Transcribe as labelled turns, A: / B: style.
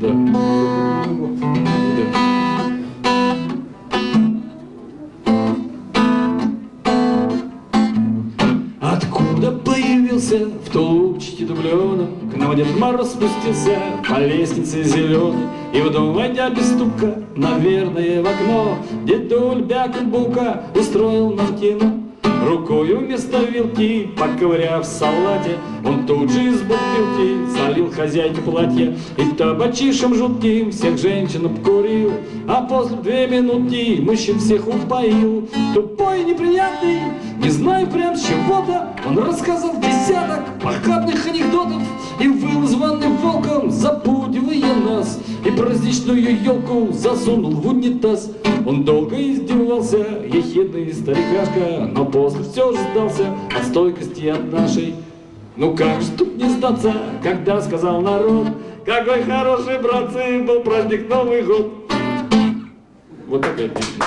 A: Да. Да. Откуда появился в тулупчике дубленом К нам Дед Мороз спустился по лестнице зеленой И в дом, войдя без стука, наверное, в окно Дедуль Бякон-Бука устроил нам кино Рукою вместо вилки, поковыряв в салате, Он тут же из бутылки залил хозяйке платье. И табачишем жутким всех женщин обкурил. А после две минутки мужчин всех упоил. Тупой, неприятный, не знаю прям с чего-то Он рассказал десяток похабных анекдотов И выл из ванны волком, запугивая нас. И праздничную елку засунул в унитаз. Он долго издевался, ехидный старикашка Но после все же сдался от стойкости от нашей ну как же тут не сдаться, когда сказал народ, какой хороший, братцы, был праздник Новый год. Вот такая песня.